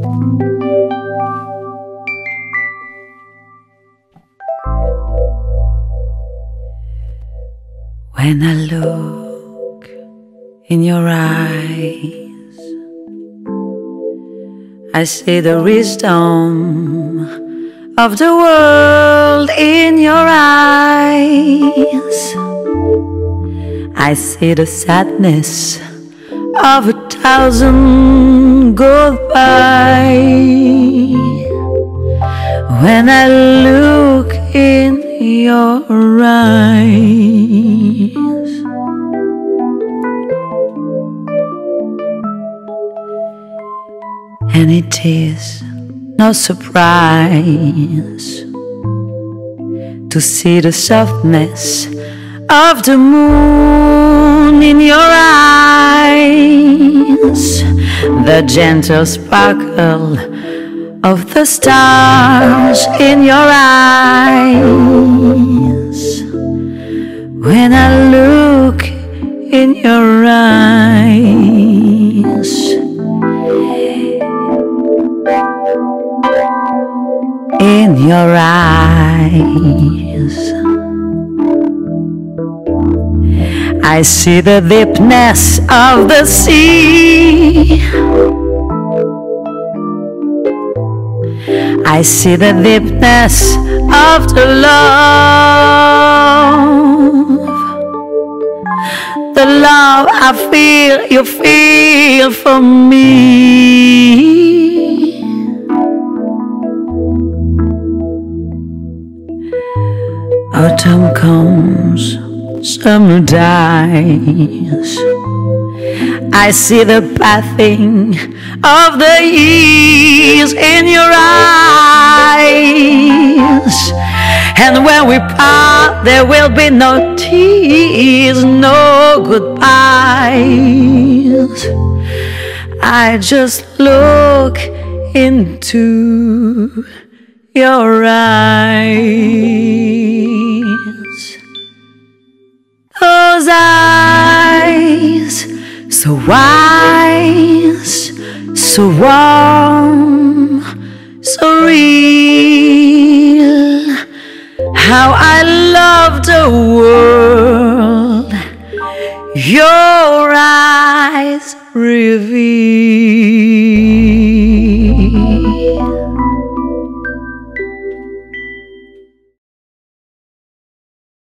When I look in your eyes, I see the wisdom of the world in your eyes. I see the sadness of a thousand goodbyes. When I look in your eyes. And it is no surprise to see the softness of the moon in your eyes, the gentle sparkle of the stars in your eyes. When I look in your eyes, in your eyes, I see the deepness of the sea. I see the deepness of the love. The love I feel, you feel for me. Autumn comes, summer dies. I see the pathing of the years in your eyes. And when we part, there will be no tears, no goodbyes. I just look into your eyes. so wise, so warm, so real. How I love the world, your eyes reveal.